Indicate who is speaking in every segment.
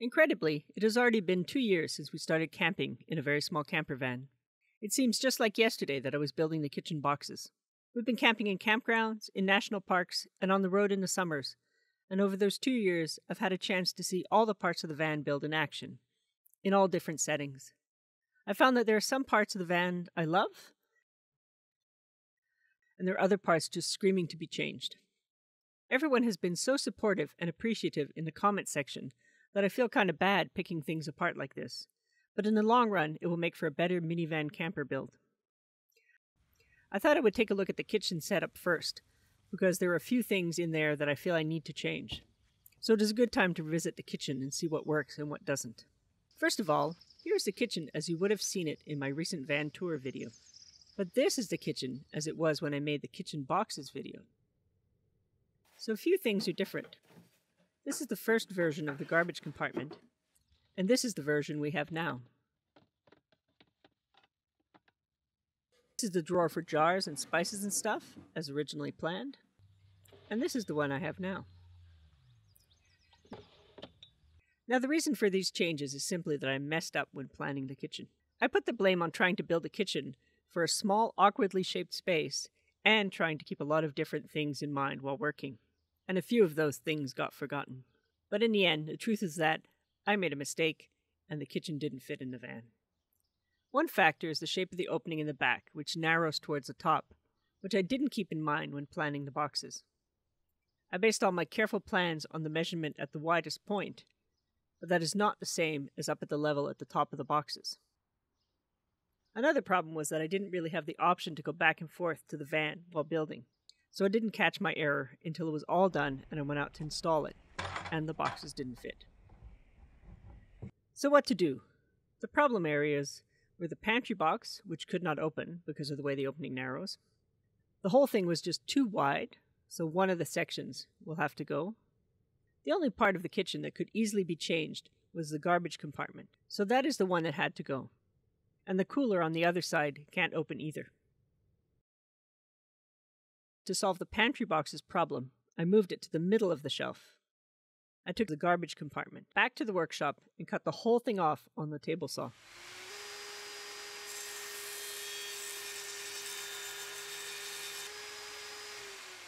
Speaker 1: Incredibly, it has already been two years since we started camping in a very small camper van. It seems just like yesterday that I was building the kitchen boxes. We've been camping in campgrounds, in national parks, and on the road in the summers, and over those two years, I've had a chance to see all the parts of the van build in action, in all different settings. I found that there are some parts of the van I love, and there are other parts just screaming to be changed. Everyone has been so supportive and appreciative in the comment section that I feel kind of bad picking things apart like this, but in the long run, it will make for a better minivan camper build. I thought I would take a look at the kitchen setup first, because there are a few things in there that I feel I need to change. So it is a good time to visit the kitchen and see what works and what doesn't. First of all, here's the kitchen as you would have seen it in my recent van tour video. But this is the kitchen as it was when I made the kitchen boxes video. So a few things are different. This is the first version of the garbage compartment, and this is the version we have now. This is the drawer for jars and spices and stuff, as originally planned. And this is the one I have now. Now the reason for these changes is simply that I messed up when planning the kitchen. I put the blame on trying to build a kitchen for a small, awkwardly shaped space and trying to keep a lot of different things in mind while working. And a few of those things got forgotten. But in the end, the truth is that I made a mistake and the kitchen didn't fit in the van. One factor is the shape of the opening in the back, which narrows towards the top, which I didn't keep in mind when planning the boxes. I based all my careful plans on the measurement at the widest point, but that is not the same as up at the level at the top of the boxes. Another problem was that I didn't really have the option to go back and forth to the van while building, so I didn't catch my error until it was all done and I went out to install it, and the boxes didn't fit. So, what to do? The problem areas were the pantry box, which could not open because of the way the opening narrows. The whole thing was just too wide, so one of the sections will have to go. The only part of the kitchen that could easily be changed was the garbage compartment, so that is the one that had to go and the cooler on the other side can't open either. To solve the pantry box's problem, I moved it to the middle of the shelf. I took the garbage compartment back to the workshop and cut the whole thing off on the table saw.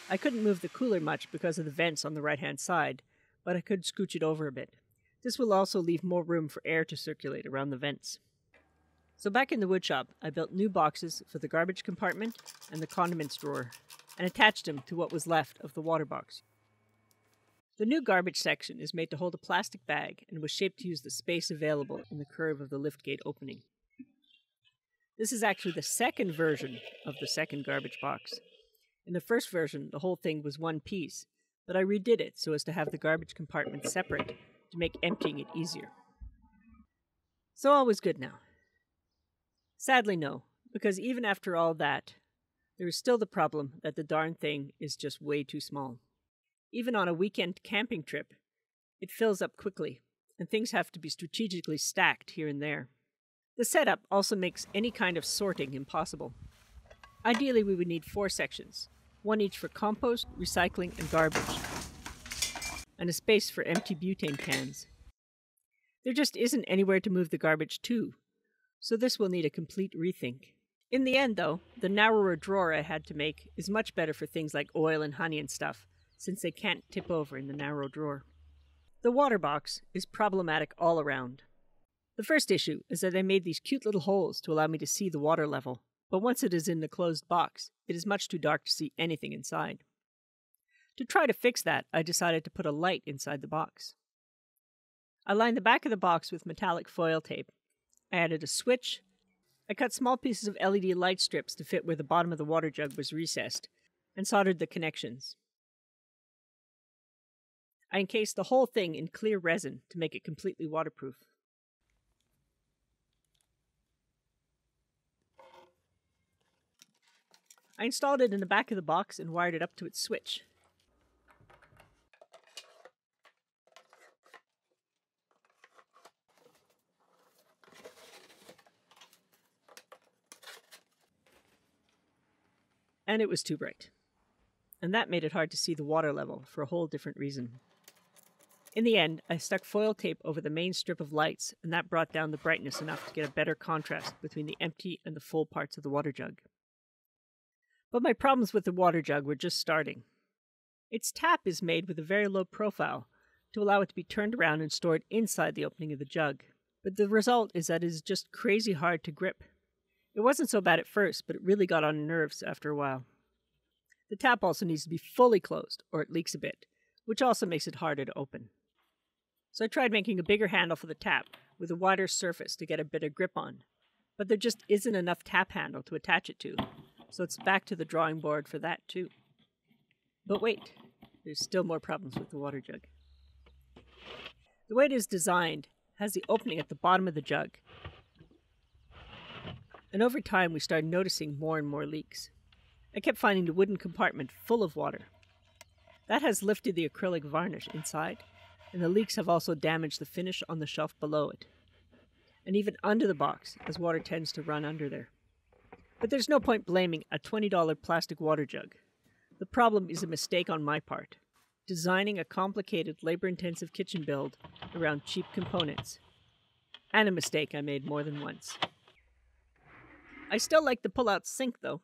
Speaker 1: I couldn't move the cooler much because of the vents on the right hand side, but I could scooch it over a bit. This will also leave more room for air to circulate around the vents. So back in the woodshop, I built new boxes for the garbage compartment and the condiments drawer, and attached them to what was left of the water box. The new garbage section is made to hold a plastic bag and was shaped to use the space available in the curve of the liftgate opening. This is actually the second version of the second garbage box. In the first version, the whole thing was one piece, but I redid it so as to have the garbage compartment separate to make emptying it easier. So all was good now. Sadly, no, because even after all that, there is still the problem that the darn thing is just way too small. Even on a weekend camping trip, it fills up quickly, and things have to be strategically stacked here and there. The setup also makes any kind of sorting impossible. Ideally, we would need four sections one each for compost, recycling, and garbage, and a space for empty butane cans. There just isn't anywhere to move the garbage to, so this will need a complete rethink. In the end, though, the narrower drawer I had to make is much better for things like oil and honey and stuff, since they can't tip over in the narrow drawer. The water box is problematic all around. The first issue is that I made these cute little holes to allow me to see the water level, but once it is in the closed box, it is much too dark to see anything inside. To try to fix that, I decided to put a light inside the box. I lined the back of the box with metallic foil tape I added a switch. I cut small pieces of LED light strips to fit where the bottom of the water jug was recessed, and soldered the connections. I encased the whole thing in clear resin to make it completely waterproof. I installed it in the back of the box and wired it up to its switch. And it was too bright. And that made it hard to see the water level for a whole different reason. In the end, I stuck foil tape over the main strip of lights, and that brought down the brightness enough to get a better contrast between the empty and the full parts of the water jug. But my problems with the water jug were just starting. Its tap is made with a very low profile to allow it to be turned around and stored inside the opening of the jug, but the result is that it is just crazy hard to grip. It wasn't so bad at first, but it really got on nerves after a while. The tap also needs to be fully closed, or it leaks a bit, which also makes it harder to open. So I tried making a bigger handle for the tap with a wider surface to get a bit of grip on. But there just isn't enough tap handle to attach it to, so it's back to the drawing board for that too. But wait, there's still more problems with the water jug. The way it is designed has the opening at the bottom of the jug. And over time, we started noticing more and more leaks. I kept finding the wooden compartment full of water. That has lifted the acrylic varnish inside, and the leaks have also damaged the finish on the shelf below it, and even under the box, as water tends to run under there. But there's no point blaming a $20 plastic water jug. The problem is a mistake on my part, designing a complicated, labor intensive kitchen build around cheap components. And a mistake I made more than once. I still like the pull out sink though.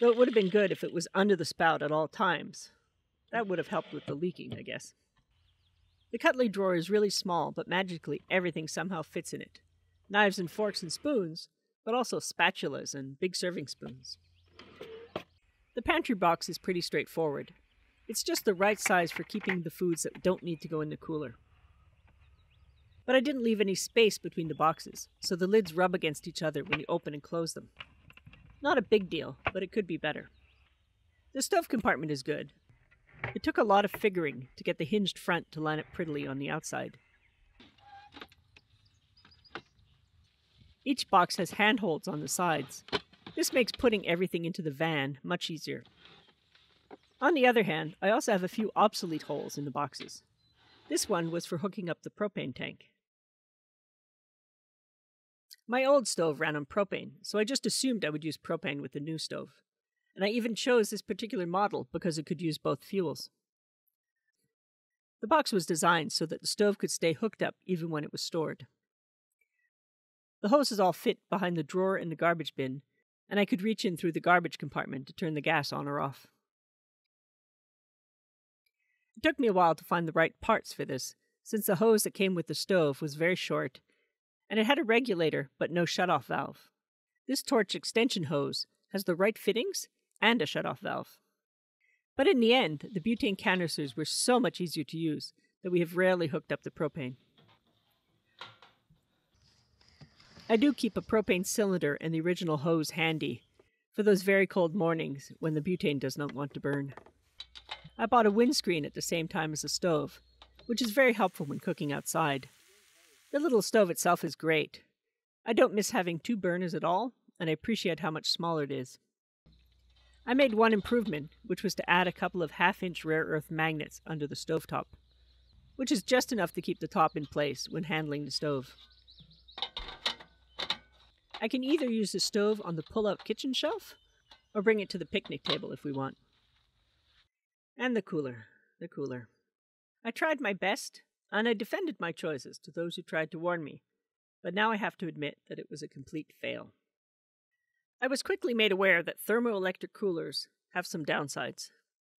Speaker 1: Though it would have been good if it was under the spout at all times. That would have helped with the leaking, I guess. The cutlery drawer is really small, but magically everything somehow fits in it knives and forks and spoons, but also spatulas and big serving spoons. The pantry box is pretty straightforward. It's just the right size for keeping the foods that don't need to go in the cooler. But I didn't leave any space between the boxes, so the lids rub against each other when you open and close them. Not a big deal, but it could be better. The stove compartment is good. It took a lot of figuring to get the hinged front to line up prettily on the outside. Each box has handholds on the sides. This makes putting everything into the van much easier. On the other hand, I also have a few obsolete holes in the boxes. This one was for hooking up the propane tank. My old stove ran on propane, so I just assumed I would use propane with the new stove. And I even chose this particular model because it could use both fuels. The box was designed so that the stove could stay hooked up even when it was stored. The hoses all fit behind the drawer in the garbage bin, and I could reach in through the garbage compartment to turn the gas on or off. It took me a while to find the right parts for this, since the hose that came with the stove was very short and it had a regulator but no shutoff valve. This torch extension hose has the right fittings and a shutoff valve. But in the end, the butane canisters were so much easier to use that we have rarely hooked up the propane. I do keep a propane cylinder and the original hose handy for those very cold mornings when the butane does not want to burn. I bought a windscreen at the same time as the stove, which is very helpful when cooking outside. The little stove itself is great. I don't miss having two burners at all, and I appreciate how much smaller it is. I made one improvement, which was to add a couple of half inch rare earth magnets under the stovetop, which is just enough to keep the top in place when handling the stove. I can either use the stove on the pull out kitchen shelf or bring it to the picnic table if we want. And the cooler, the cooler. I tried my best, and I defended my choices to those who tried to warn me, but now I have to admit that it was a complete fail. I was quickly made aware that thermoelectric coolers have some downsides.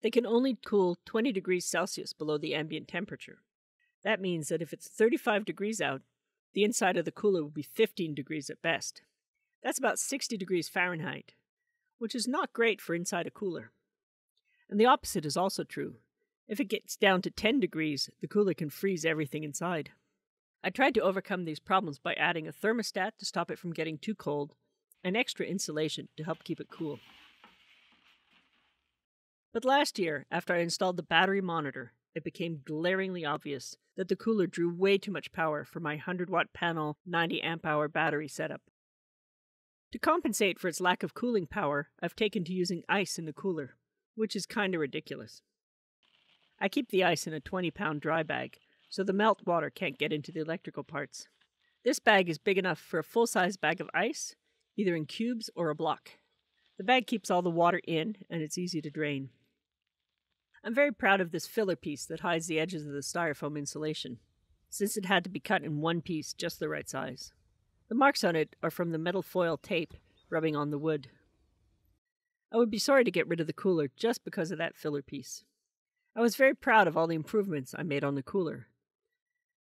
Speaker 1: They can only cool 20 degrees Celsius below the ambient temperature. That means that if it's 35 degrees out, the inside of the cooler will be 15 degrees at best. That's about 60 degrees Fahrenheit, which is not great for inside a cooler. And the opposite is also true. If it gets down to 10 degrees, the cooler can freeze everything inside. I tried to overcome these problems by adding a thermostat to stop it from getting too cold and extra insulation to help keep it cool. But last year, after I installed the battery monitor, it became glaringly obvious that the cooler drew way too much power for my 100 watt panel 90 amp hour battery setup. To compensate for its lack of cooling power, I've taken to using ice in the cooler, which is kinda ridiculous. I keep the ice in a 20 pound dry bag, so the melt water can't get into the electrical parts. This bag is big enough for a full size bag of ice, either in cubes or a block. The bag keeps all the water in, and it's easy to drain. I'm very proud of this filler piece that hides the edges of the styrofoam insulation, since it had to be cut in one piece just the right size. The marks on it are from the metal foil tape rubbing on the wood. I would be sorry to get rid of the cooler just because of that filler piece. I was very proud of all the improvements I made on the cooler.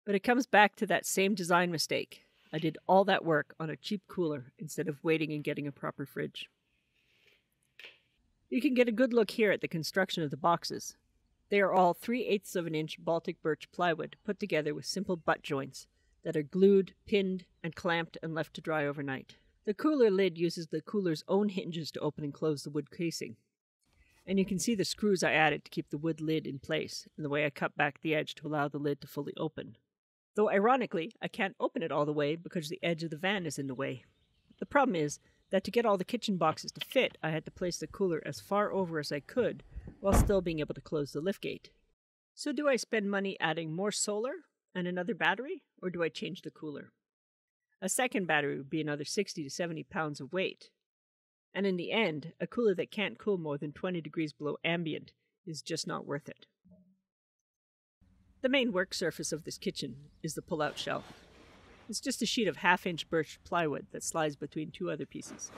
Speaker 1: But it comes back to that same design mistake. I did all that work on a cheap cooler instead of waiting and getting a proper fridge. You can get a good look here at the construction of the boxes. They are all 3 eighths of an inch Baltic birch plywood put together with simple butt joints that are glued, pinned, and clamped and left to dry overnight. The cooler lid uses the cooler's own hinges to open and close the wood casing. And you can see the screws I added to keep the wood lid in place and the way I cut back the edge to allow the lid to fully open. Though ironically, I can't open it all the way because the edge of the van is in the way. The problem is that to get all the kitchen boxes to fit, I had to place the cooler as far over as I could while still being able to close the liftgate. So, do I spend money adding more solar and another battery, or do I change the cooler? A second battery would be another 60 to 70 pounds of weight. And in the end, a cooler that can't cool more than 20 degrees below ambient is just not worth it. The main work surface of this kitchen is the pull out shelf. It's just a sheet of half inch birch plywood that slides between two other pieces.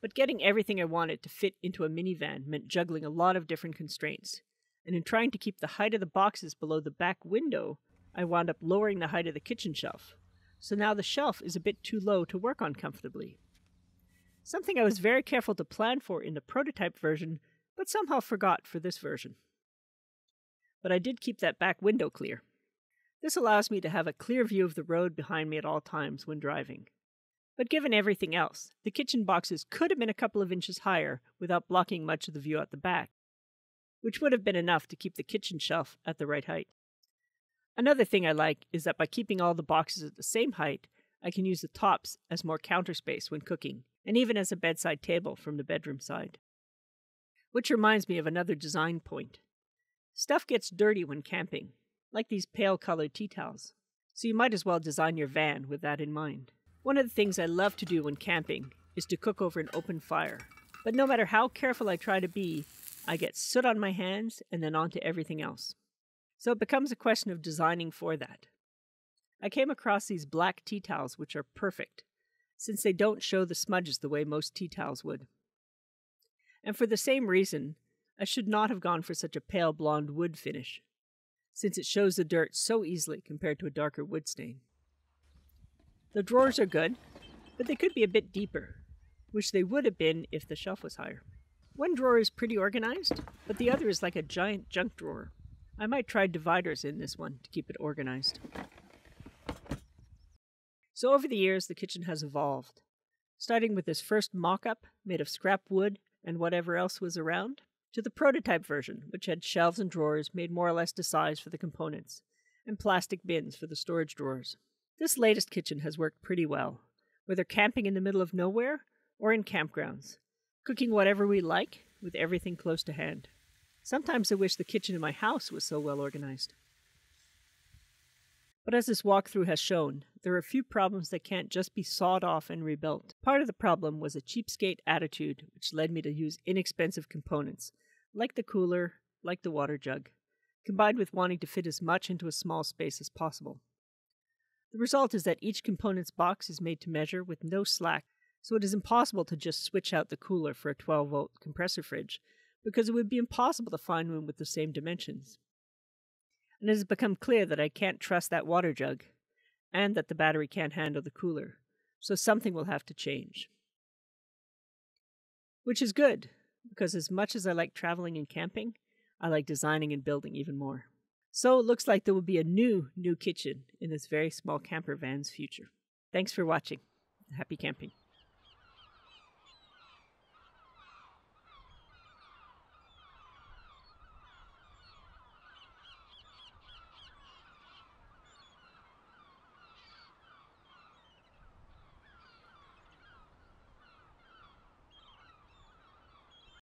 Speaker 1: But getting everything I wanted to fit into a minivan meant juggling a lot of different constraints. And in trying to keep the height of the boxes below the back window, I wound up lowering the height of the kitchen shelf. So now the shelf is a bit too low to work on comfortably. Something I was very careful to plan for in the prototype version, but somehow forgot for this version. But I did keep that back window clear. This allows me to have a clear view of the road behind me at all times when driving. But given everything else, the kitchen boxes could have been a couple of inches higher without blocking much of the view at the back, which would have been enough to keep the kitchen shelf at the right height. Another thing I like is that by keeping all the boxes at the same height, I can use the tops as more counter space when cooking, and even as a bedside table from the bedroom side. Which reminds me of another design point. Stuff gets dirty when camping, like these pale colored tea towels, so you might as well design your van with that in mind. One of the things I love to do when camping is to cook over an open fire. But no matter how careful I try to be, I get soot on my hands and then onto everything else. So it becomes a question of designing for that. I came across these black tea towels, which are perfect, since they don't show the smudges the way most tea towels would. And for the same reason, I should not have gone for such a pale blonde wood finish, since it shows the dirt so easily compared to a darker wood stain. The drawers are good, but they could be a bit deeper, which they would have been if the shelf was higher. One drawer is pretty organized, but the other is like a giant junk drawer. I might try dividers in this one to keep it organized. So over the years, the kitchen has evolved, starting with this first mock up made of scrap wood and whatever else was around, to the prototype version, which had shelves and drawers made more or less to size for the components, and plastic bins for the storage drawers. This latest kitchen has worked pretty well, whether camping in the middle of nowhere or in campgrounds, cooking whatever we like with everything close to hand. Sometimes I wish the kitchen in my house was so well organized. But as this walkthrough has shown, there are a few problems that can't just be sawed off and rebuilt. Part of the problem was a cheapskate attitude, which led me to use inexpensive components, like the cooler, like the water jug, combined with wanting to fit as much into a small space as possible. The result is that each component's box is made to measure with no slack, so it is impossible to just switch out the cooler for a 12 volt compressor fridge, because it would be impossible to find one with the same dimensions. And it has become clear that I can't trust that water jug, and that the battery can't handle the cooler, so something will have to change. Which is good, because as much as I like traveling and camping, I like designing and building even more. So it looks like there will be a new, new kitchen in this very small camper van's future. Thanks for watching. Happy camping.